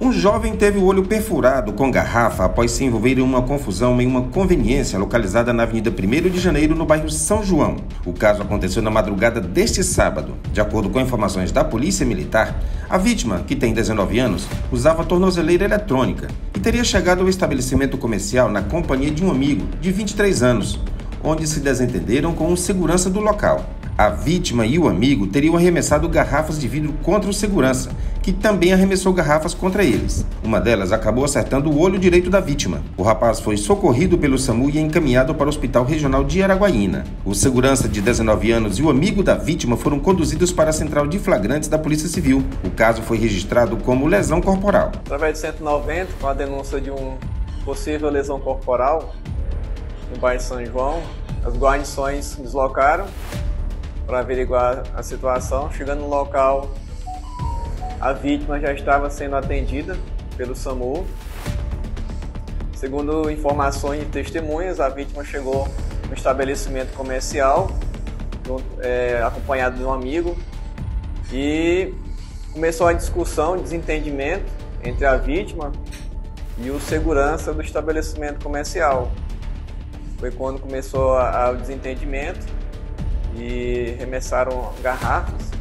Um jovem teve o olho perfurado com garrafa após se envolver em uma confusão em uma conveniência localizada na Avenida 1 de Janeiro, no bairro São João. O caso aconteceu na madrugada deste sábado. De acordo com informações da Polícia Militar, a vítima, que tem 19 anos, usava tornozeleira eletrônica e teria chegado ao estabelecimento comercial na companhia de um amigo de 23 anos, onde se desentenderam com um segurança do local. A vítima e o amigo teriam arremessado garrafas de vidro contra o segurança, que também arremessou garrafas contra eles. Uma delas acabou acertando o olho direito da vítima. O rapaz foi socorrido pelo SAMU e encaminhado para o Hospital Regional de Araguaína. O segurança de 19 anos e o amigo da vítima foram conduzidos para a central de flagrantes da Polícia Civil. O caso foi registrado como lesão corporal. Através de 190, com a denúncia de um possível lesão corporal no bairro São João, as guarnições deslocaram para averiguar a situação. Chegando no local, a vítima já estava sendo atendida pelo SAMU. Segundo informações de testemunhas, a vítima chegou no estabelecimento comercial, é, acompanhado de um amigo, e começou a discussão, desentendimento entre a vítima e o segurança do estabelecimento comercial. Foi quando começou o desentendimento e remessaram garrafas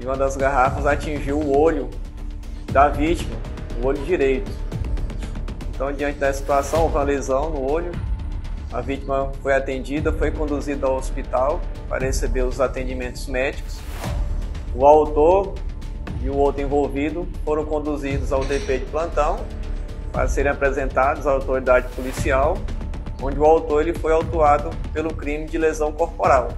e uma das garrafas atingiu o olho da vítima, o olho direito. Então, diante da situação, houve uma lesão no olho. A vítima foi atendida, foi conduzida ao hospital para receber os atendimentos médicos. O autor e o outro envolvido foram conduzidos ao DP de plantão para serem apresentados à autoridade policial, onde o autor ele foi autuado pelo crime de lesão corporal.